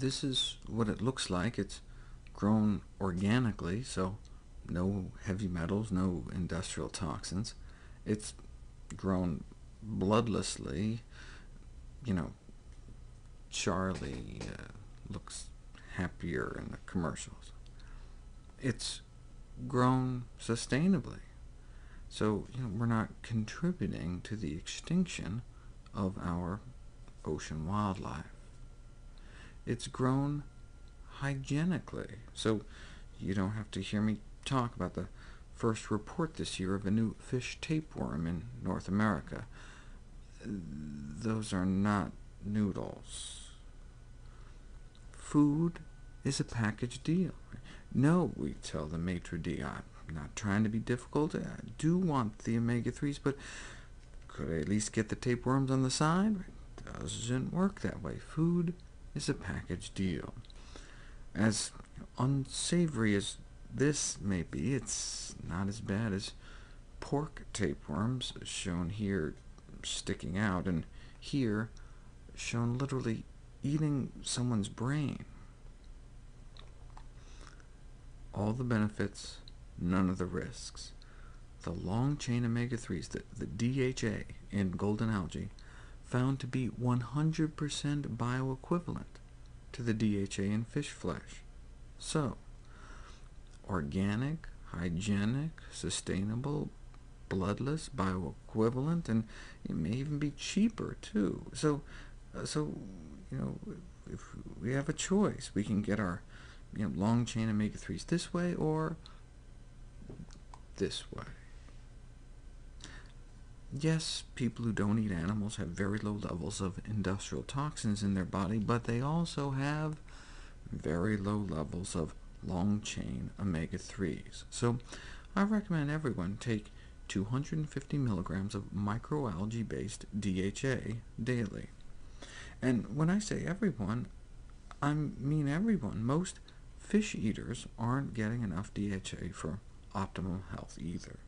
this is what it looks like. It's grown organically, so no heavy metals, no industrial toxins. It's grown bloodlessly. You know, Charlie uh, looks happier in the commercials. It's grown sustainably, so you know, we're not contributing to the extinction of our ocean wildlife. It's grown hygienically, so you don't have to hear me talk about the first report this year of a new fish tapeworm in North America. Those are not noodles. Food is a package deal. No, we tell the maitre d', I'm not trying to be difficult. I do want the omega-3s, but could I at least get the tapeworms on the side? It doesn't work that way. Food is a package deal. As unsavory as this may be, it's not as bad as pork tapeworms, shown here sticking out, and here shown literally eating someone's brain. All the benefits, none of the risks. The long-chain omega-3s, the, the DHA in golden algae, found to be 100% bioequivalent to the DHA in fish flesh. So, organic, hygienic, sustainable, bloodless, bioequivalent, and it may even be cheaper, too. So, uh, so you know, if we have a choice, we can get our you know, long-chain omega-3s this way or this way. Yes, people who don't eat animals have very low levels of industrial toxins in their body, but they also have very low levels of long-chain omega-3s. So I recommend everyone take 250 milligrams of microalgae-based DHA daily. And when I say everyone, I mean everyone. Most fish eaters aren't getting enough DHA for optimal health either.